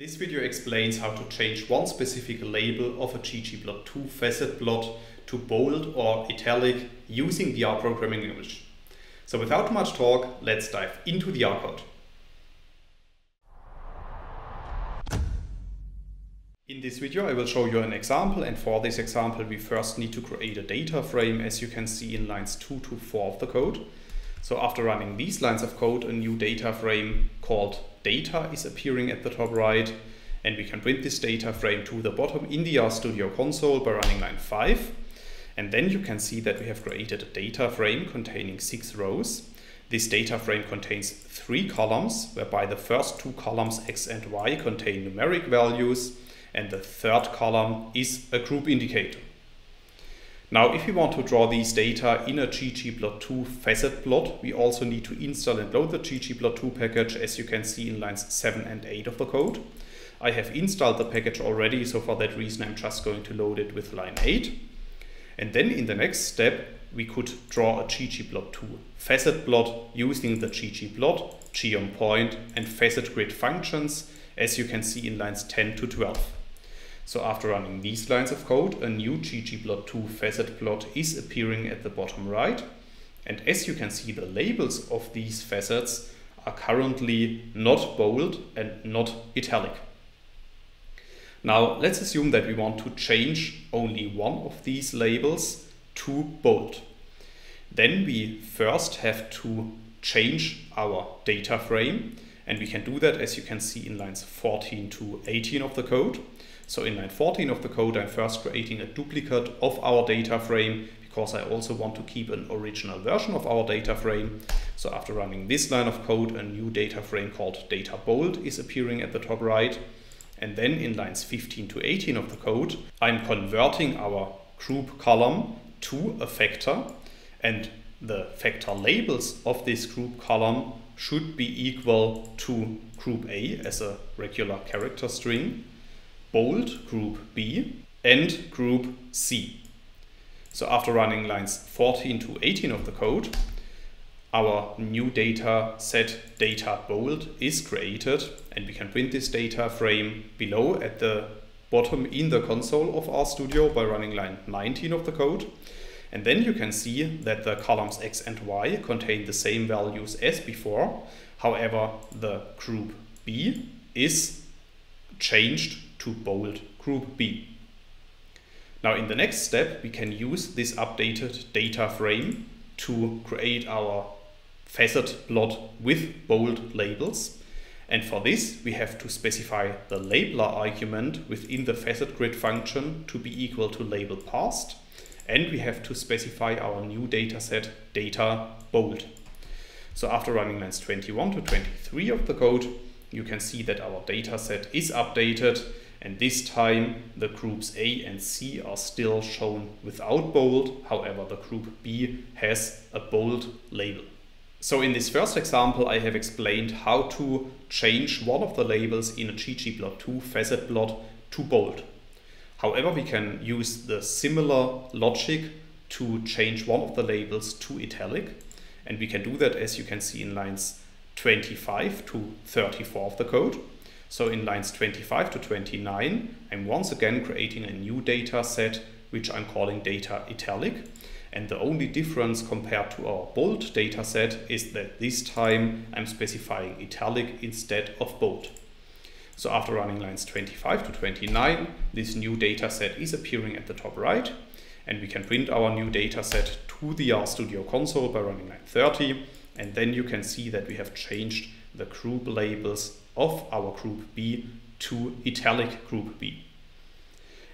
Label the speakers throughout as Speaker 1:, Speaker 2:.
Speaker 1: This video explains how to change one specific label of a ggplot2 facet plot to bold or italic using the R programming language. So without much talk, let's dive into the R code. In this video I will show you an example and for this example we first need to create a data frame as you can see in lines 2 to 4 of the code. So after running these lines of code a new data frame called data is appearing at the top right and we can print this data frame to the bottom in the RStudio console by running line 5 and then you can see that we have created a data frame containing six rows. This data frame contains three columns whereby the first two columns x and y contain numeric values and the third column is a group indicator. Now, if we want to draw these data in a ggplot2 facet plot, we also need to install and load the ggplot2 package, as you can see in lines 7 and 8 of the code. I have installed the package already, so for that reason I'm just going to load it with line 8. And then in the next step, we could draw a ggplot2 facet plot using the ggplot, geom_point, and facet grid functions, as you can see in lines 10 to 12. So after running these lines of code, a new ggplot2 facet plot is appearing at the bottom right. And as you can see, the labels of these facets are currently not bold and not italic. Now let's assume that we want to change only one of these labels to bold. Then we first have to change our data frame and we can do that as you can see in lines 14 to 18 of the code. So in line 14 of the code, I'm first creating a duplicate of our data frame because I also want to keep an original version of our data frame. So after running this line of code, a new data frame called data bold is appearing at the top right. And then in lines 15 to 18 of the code, I'm converting our group column to a factor and the factor labels of this group column should be equal to group A as a regular character string bold group B and group C. So after running lines 14 to 18 of the code, our new data set data bold is created and we can print this data frame below at the bottom in the console of RStudio by running line 19 of the code. And then you can see that the columns X and Y contain the same values as before. However, the group B is changed to bold group B. Now in the next step, we can use this updated data frame to create our facet plot with bold labels. And for this, we have to specify the labeller argument within the facet grid function to be equal to label parsed. And we have to specify our new dataset data bold. So after running lines 21 to 23 of the code, you can see that our dataset is updated and this time the groups A and C are still shown without bold, however the group B has a bold label. So in this first example I have explained how to change one of the labels in a ggplot2 facet plot to bold. However, we can use the similar logic to change one of the labels to italic. And we can do that as you can see in lines 25 to 34 of the code. So in lines 25 to 29, I'm once again creating a new data set, which I'm calling data italic. And the only difference compared to our bold data set is that this time I'm specifying italic instead of bold. So after running lines 25 to 29, this new data set is appearing at the top right. And we can print our new data set to the RStudio console by running line 30. And then you can see that we have changed the group labels of our group B to italic group B.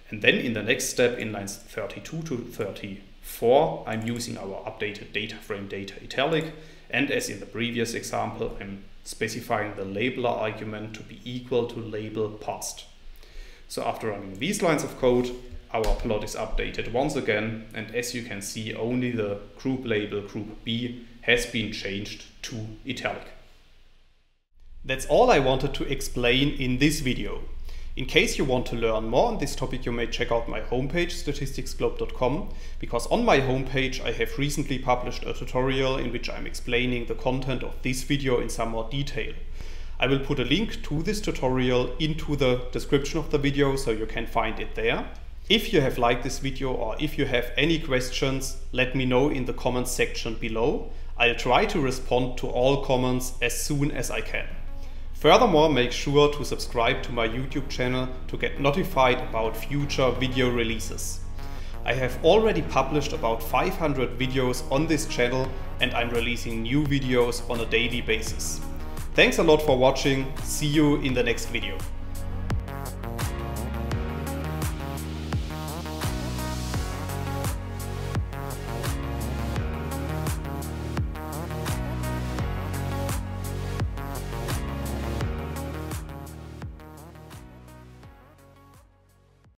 Speaker 1: And then in the next step in lines 32 to 34, I'm using our updated data frame data italic. And as in the previous example, I'm specifying the labeller argument to be equal to label parsed. So after running these lines of code, our plot is updated once again. And as you can see, only the group label group B has been changed to italic. That's all I wanted to explain in this video. In case you want to learn more on this topic, you may check out my homepage, statisticsglobe.com, because on my homepage I have recently published a tutorial in which I'm explaining the content of this video in some more detail. I will put a link to this tutorial into the description of the video so you can find it there. If you have liked this video or if you have any questions, let me know in the comments section below. I'll try to respond to all comments as soon as I can. Furthermore, make sure to subscribe to my YouTube channel to get notified about future video releases. I have already published about 500 videos on this channel and I'm releasing new videos on a daily basis. Thanks a lot for watching, see you in the next video.